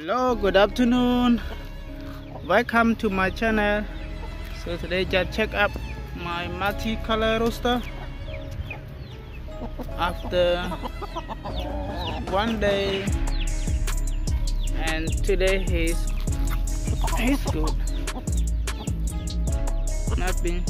hello good afternoon. Welcome to my channel. So today just check up my multi-color rooster. After one day and today he's he's good. Nothing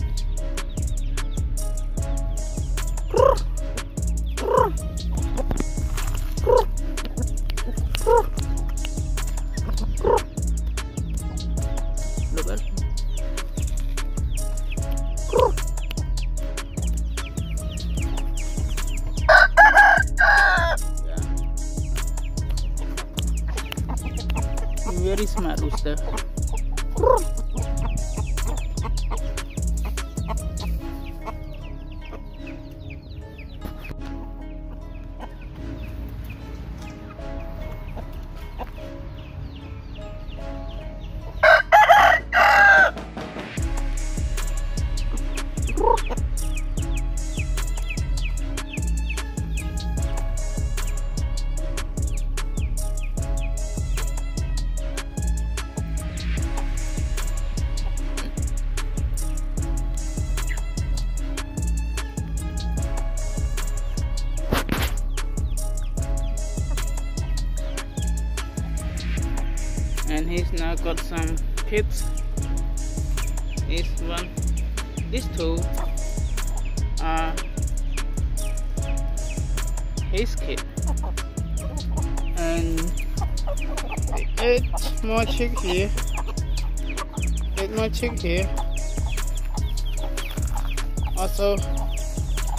very smart rooster. And he's now got some kids this one these two are his kid. And eight more chick here. Eight more chick here. Also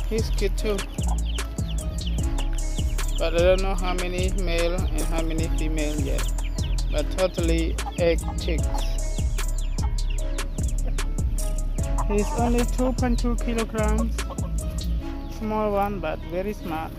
his kid too. But I don't know how many male and how many female yet but totally egg chicks. He's only 2.2 kilograms, small one but very smart.